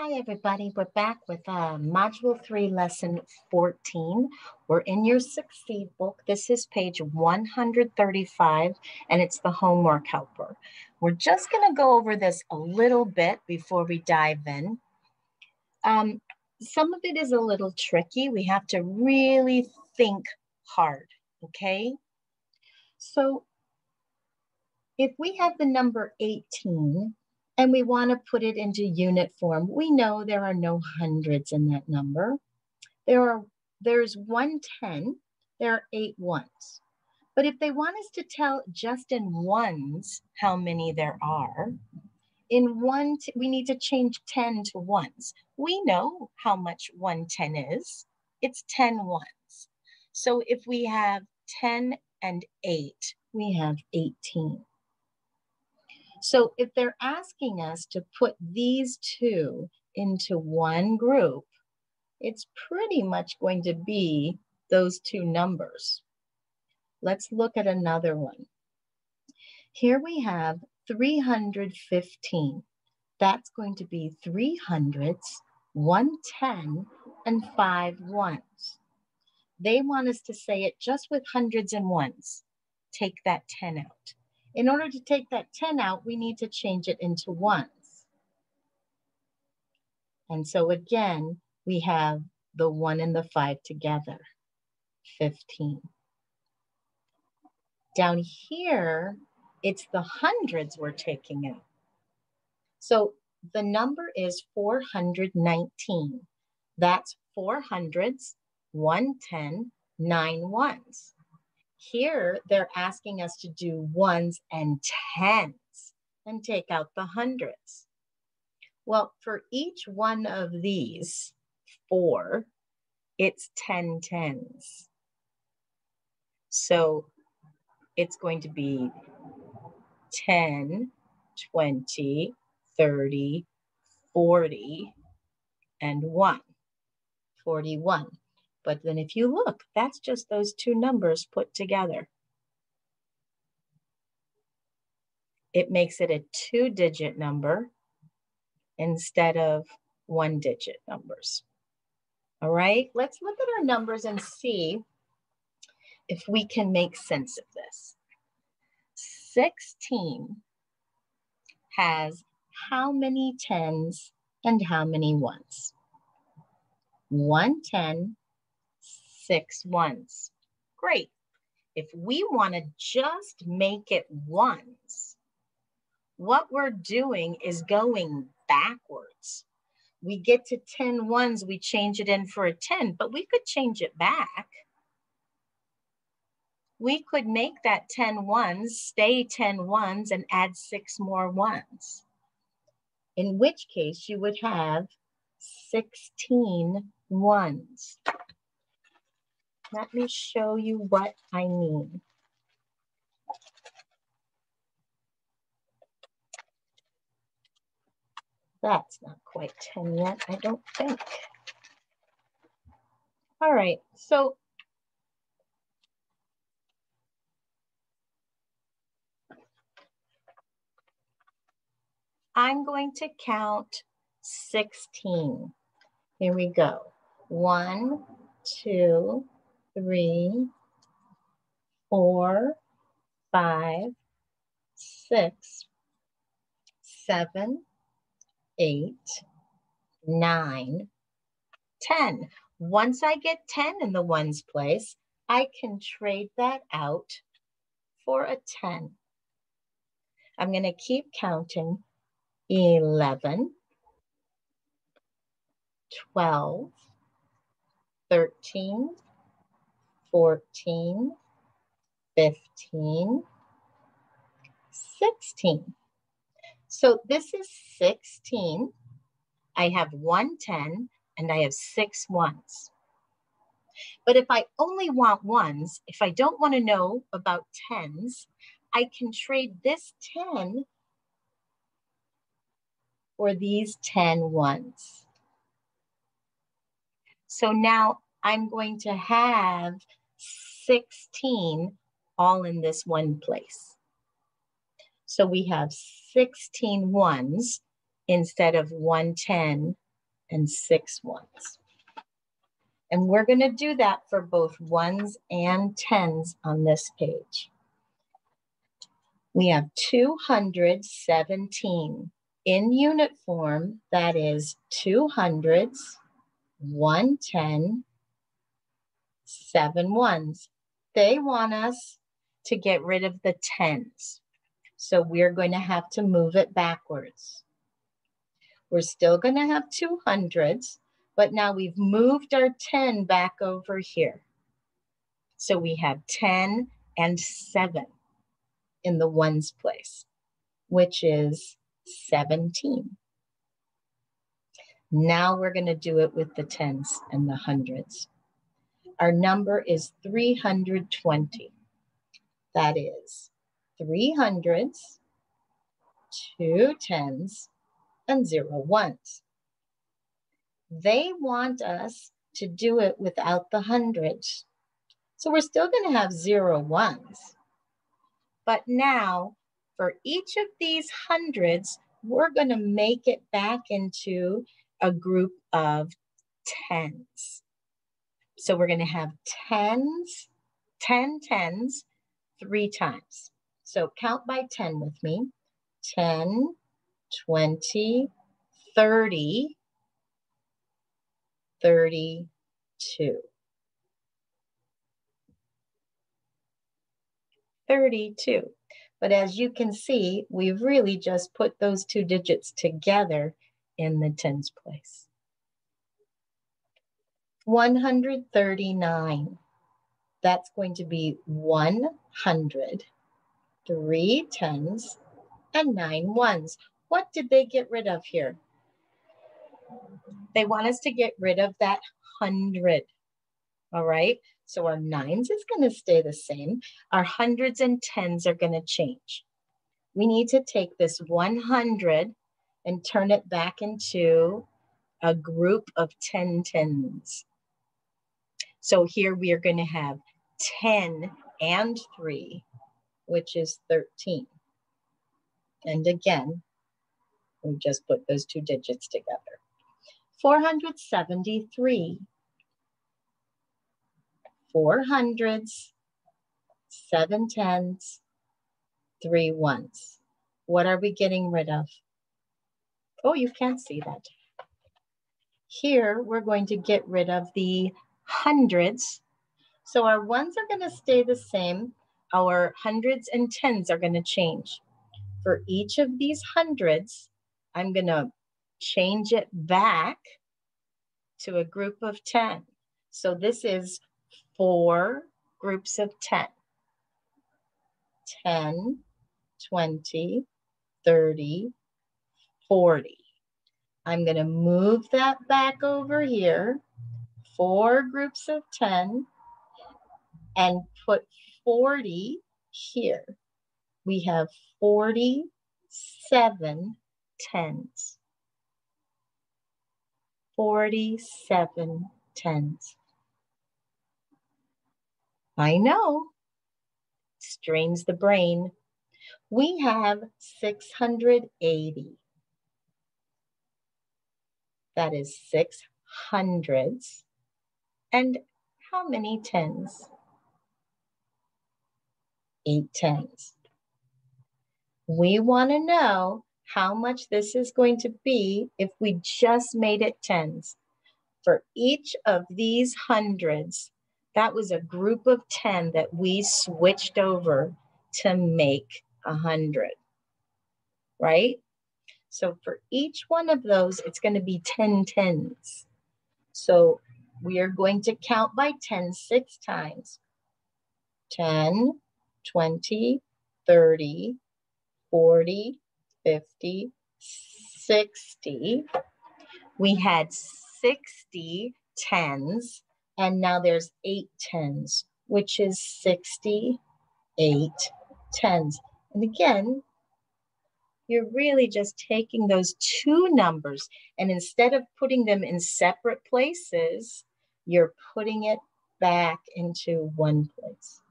Hi, everybody. We're back with uh, Module 3, Lesson 14. We're in your Succeed book. This is page 135, and it's the homework helper. We're just going to go over this a little bit before we dive in. Um, some of it is a little tricky. We have to really think hard, okay? So if we have the number 18, and we want to put it into unit form. We know there are no hundreds in that number. There are there's 110, there are eight ones. But if they want us to tell just in ones how many there are, in one, we need to change 10 to ones. We know how much 110 is. It's 10 ones. So if we have 10 and 8, we have 18. So if they're asking us to put these two into one group, it's pretty much going to be those two numbers. Let's look at another one. Here we have 315. That's going to be three hundreds, 110, and five ones. They want us to say it just with hundreds and ones. Take that 10 out. In order to take that 10 out, we need to change it into ones. And so again, we have the one and the five together, 15. Down here, it's the hundreds we're taking out. So the number is 419. That's four hundreds, 110, nine ones. Here, they're asking us to do ones and tens and take out the hundreds. Well, for each one of these four, it's 10 tens. So it's going to be 10, 20, 30, 40, and 1, 41. But then if you look, that's just those two numbers put together. It makes it a two digit number instead of one digit numbers. All right, let's look at our numbers and see if we can make sense of this. 16 has how many tens and how many ones? 110 six ones. Great. If we want to just make it ones, what we're doing is going backwards. We get to 10 ones, we change it in for a 10, but we could change it back. We could make that 10 ones, stay 10 ones, and add six more ones. In which case you would have 16 ones. Let me show you what I mean. That's not quite 10 yet, I don't think. All right, so I'm going to count 16. Here we go. One, two, three, four, five, six, seven, eight, nine, ten. Once I get 10 in the ones place, I can trade that out for a 10. I'm going to keep counting 11, 12, 13, 14, 15, 16. So this is 16. I have one 10 and I have six ones. But if I only want ones, if I don't want to know about tens, I can trade this 10 for these 10 ones. So now I'm going to have 16 all in this one place. So we have 16 ones instead of 110 and six ones. And we're going to do that for both ones and tens on this page. We have 217 in unit form, that is two hundreds, one ten, seven ones. They want us to get rid of the tens. So we're going to have to move it backwards. We're still going to have two hundreds, but now we've moved our 10 back over here. So we have 10 and 7 in the ones place, which is 17. Now we're going to do it with the tens and the hundreds. Our number is 320. That is three hundreds, two tens, and zero ones. They want us to do it without the hundreds. So we're still going to have zero ones. But now, for each of these hundreds, we're going to make it back into a group of tens. So we're going to have tens, 10 tens, three times. So count by 10 with me. 10, 20, 30, 32. 32. But as you can see, we've really just put those two digits together in the tens place. 139. That's going to be 100, three tens, and nine ones. What did they get rid of here? They want us to get rid of that hundred. All right. So our nines is going to stay the same. Our hundreds and tens are going to change. We need to take this 100 and turn it back into a group of 10 tens. So here we are going to have 10 and 3, which is 13. And again, we just put those two digits together. 473. Four hundreds, seven tens, three ones. What are we getting rid of? Oh, you can't see that. Here, we're going to get rid of the hundreds. So our ones are going to stay the same. Our hundreds and tens are going to change. For each of these hundreds, I'm going to change it back to a group of 10. So this is four groups of 10. 10, 20, 30, 40. I'm going to move that back over here, four groups of 10, and put 40 here. We have 47 tens. 47 tens. I know, strains the brain. We have 680. That is six hundreds. And how many tens? Eight tens. We want to know how much this is going to be if we just made it tens. For each of these hundreds, that was a group of 10 that we switched over to make a hundred, right? So for each one of those, it's going to be 10 tens. So we are going to count by 10 six times. 10, 20, 30, 40, 50, 60. We had 60 tens, and now there's eight tens, which is 68 tens. And again, you're really just taking those two numbers and instead of putting them in separate places, you're putting it back into one place.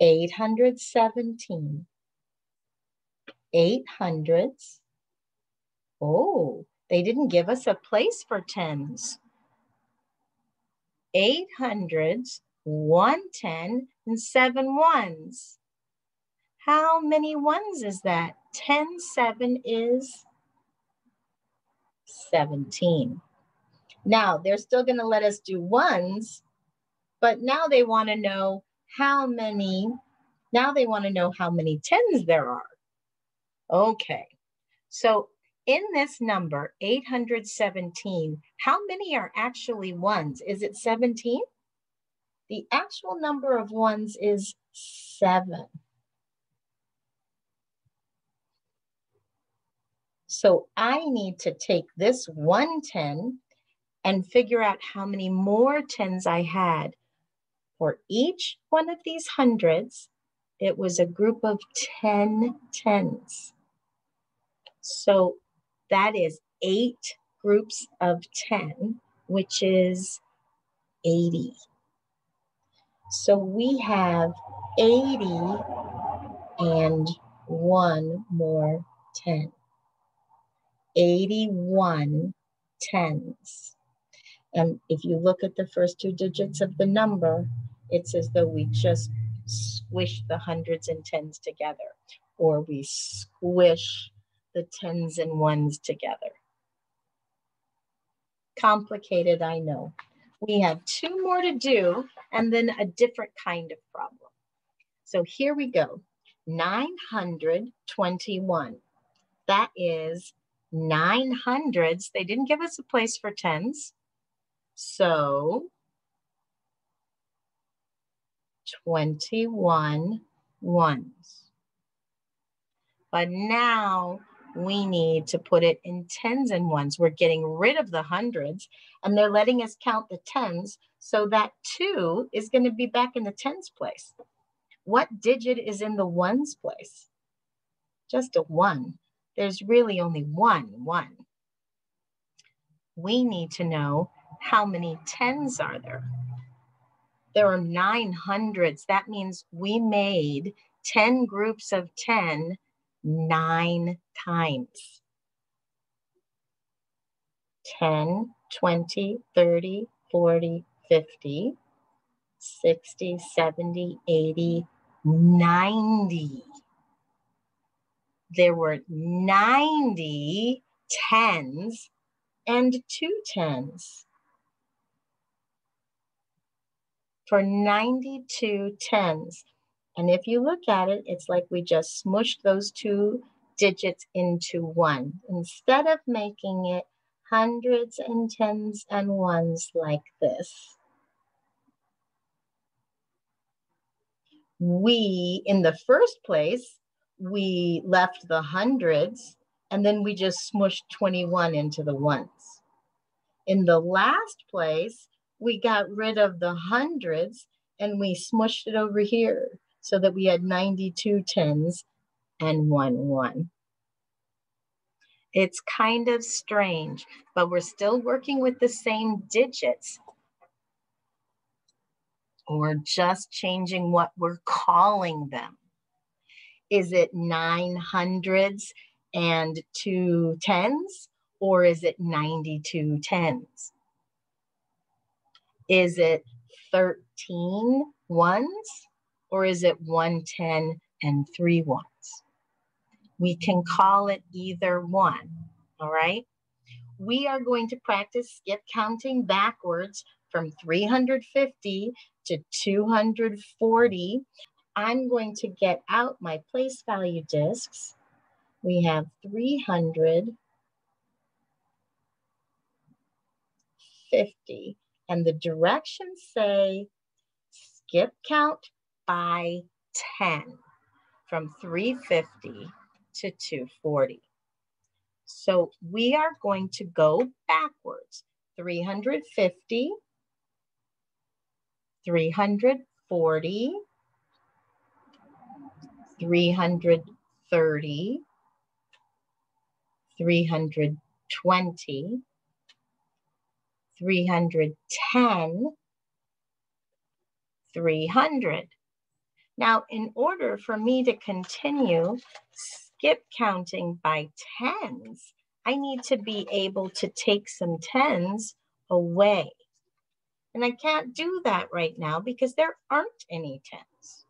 817, 800s, oh, They didn't give us a place for tens. Eight hundreds, one ten, and seven ones. How many ones is that? 10, 7 is 17. Now, they're still going to let us do ones, but now they want to know how many, now they want to know how many tens there are. Okay, so in this number, 817, how many are actually ones? Is it 17? The actual number of ones is seven. So I need to take this 110 and figure out how many more tens I had. For each one of these hundreds, it was a group of 10 tens. So that is eight groups of 10, which is 80. So we have 80 and one more 10. 81 tens. And if you look at the first two digits of the number, it's as though we just squish the hundreds and tens together, or we squish the tens and ones together. Complicated, I know. We have two more to do and then a different kind of problem. So here we go, 921. That is nine hundreds. They didn't give us a place for tens. So 21 ones. But now we need to put it in tens and ones. We're getting rid of the hundreds and they're letting us count the tens. So that two is gonna be back in the tens place. What digit is in the ones place? Just a one there's really only one one. We need to know how many tens are there. There are nine hundreds. That means we made 10 groups of 10 nine times. 10, 20, 30, 40, 50, 60, 70, 80, 90 there were 90 tens and two tens. For 92 tens. And if you look at it, it's like we just smushed those two digits into one. Instead of making it hundreds and tens and ones like this, we, in the first place, we left the hundreds and then we just smushed 21 into the ones. In the last place, we got rid of the hundreds and we smushed it over here so that we had 92 tens and one one. It's kind of strange, but we're still working with the same digits or just changing what we're calling them. Is it nine hundreds and two tens, or is it 92 tens? Is it 13 ones, or is it 110 and three ones? We can call it either one, all right? We are going to practice skip counting backwards from 350 to 240 I'm going to get out my place value discs. We have 350 and the directions say skip count by 10 from 350 to 240. So we are going to go backwards. 350, 340, 330, 320, 310, 300. Now, in order for me to continue skip counting by tens, I need to be able to take some tens away. And I can't do that right now because there aren't any tens.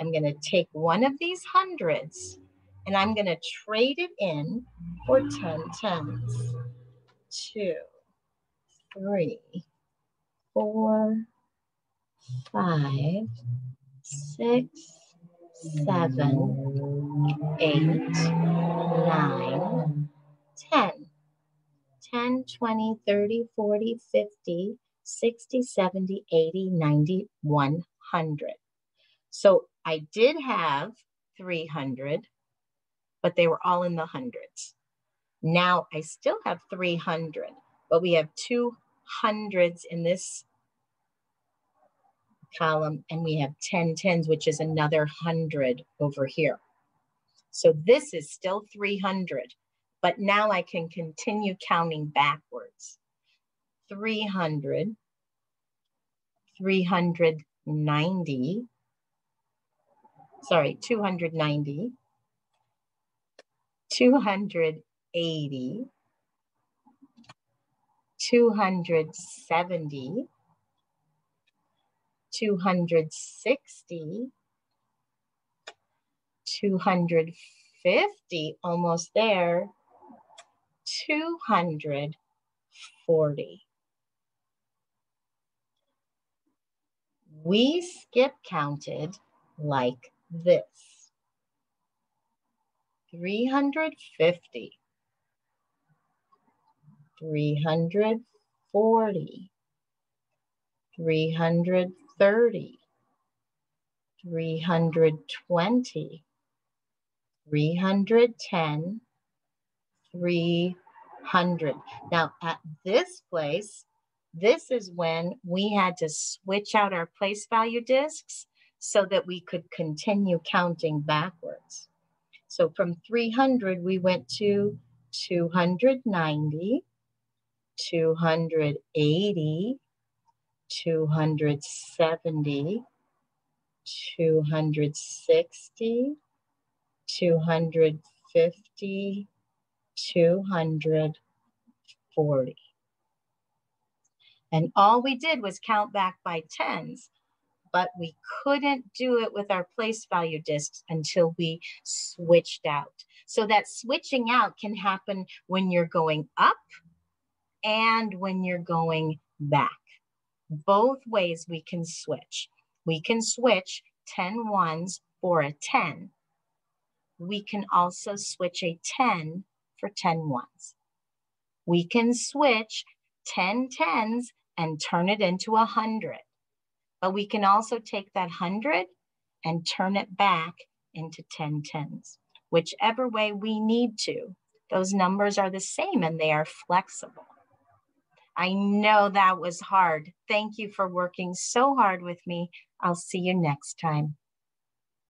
I'm going to take one of these hundreds and I'm going to trade it in for 10 tens. Two, three, four, five, six, seven, eight, nine, 10. 10, 20, 30, 40, 50, 60, 70, 80, 90, 100. So I did have 300, but they were all in the hundreds. Now I still have 300, but we have two hundreds in this column and we have 10 tens, which is another 100 over here. So this is still 300, but now I can continue counting backwards. 300, 390, sorry, 290, 280, 270, 260, 250, almost there, 240. We skip counted like this. 350, 340, 330, 320, 310, 300. Now at this place, this is when we had to switch out our place value discs so that we could continue counting backwards. So from 300, we went to 290, 280, 270, 260, 250, 240. And all we did was count back by tens, but we couldn't do it with our place value discs until we switched out. So that switching out can happen when you're going up and when you're going back. Both ways we can switch. We can switch 10 ones for a 10. We can also switch a 10 for 10 ones. We can switch 10 tens and turn it into a 100. But we can also take that 100 and turn it back into 10 tens. Whichever way we need to, those numbers are the same and they are flexible. I know that was hard. Thank you for working so hard with me. I'll see you next time.